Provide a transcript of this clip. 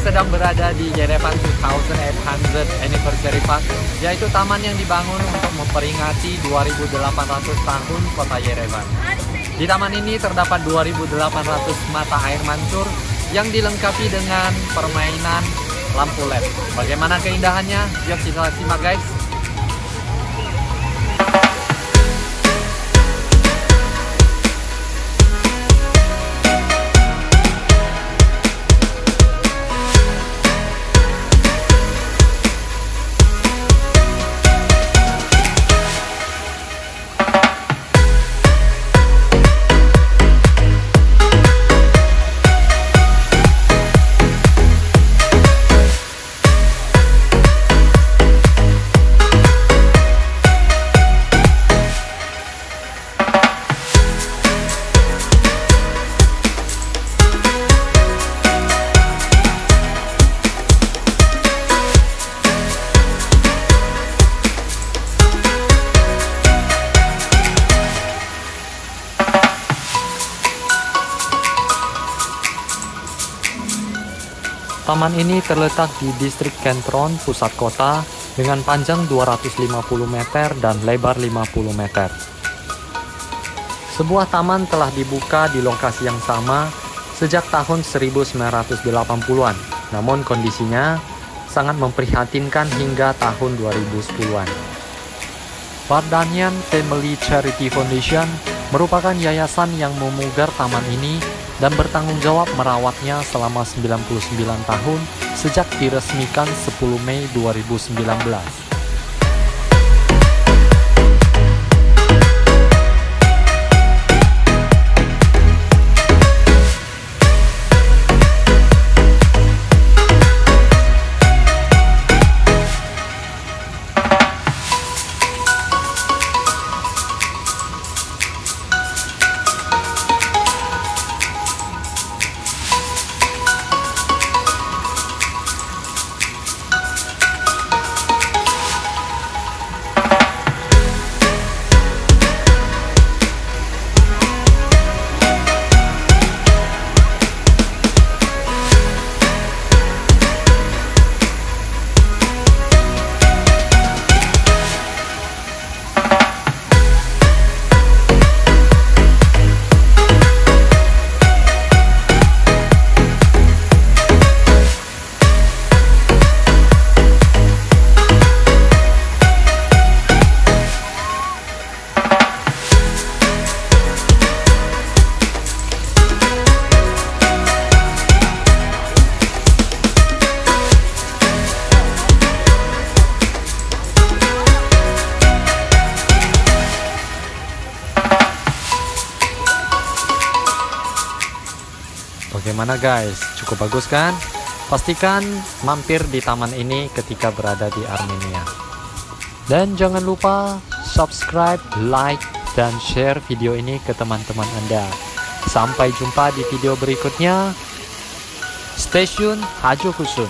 sedang berada di Yerevan 2800 Anniversary Park, yaitu taman yang dibangun untuk memperingati 2800 tahun kota Yerevan. Di taman ini terdapat 2800 mata air mancur yang dilengkapi dengan permainan lampu LED. Bagaimana keindahannya? Yuk kita simak guys. Taman ini terletak di distrik Kentron, pusat kota, dengan panjang 250 meter dan lebar 50 meter. Sebuah taman telah dibuka di lokasi yang sama sejak tahun 1980-an, namun kondisinya sangat memprihatinkan hingga tahun 2010-an. Vardanian Family Charity Foundation merupakan yayasan yang memugar taman ini dan bertanggung jawab merawatnya selama 99 tahun sejak diresmikan 10 Mei 2019. Bagaimana guys? Cukup bagus kan? Pastikan mampir di taman ini ketika berada di Armenia. Dan jangan lupa subscribe, like, dan share video ini ke teman-teman Anda. Sampai jumpa di video berikutnya. Stay tune, Hajo Kusun.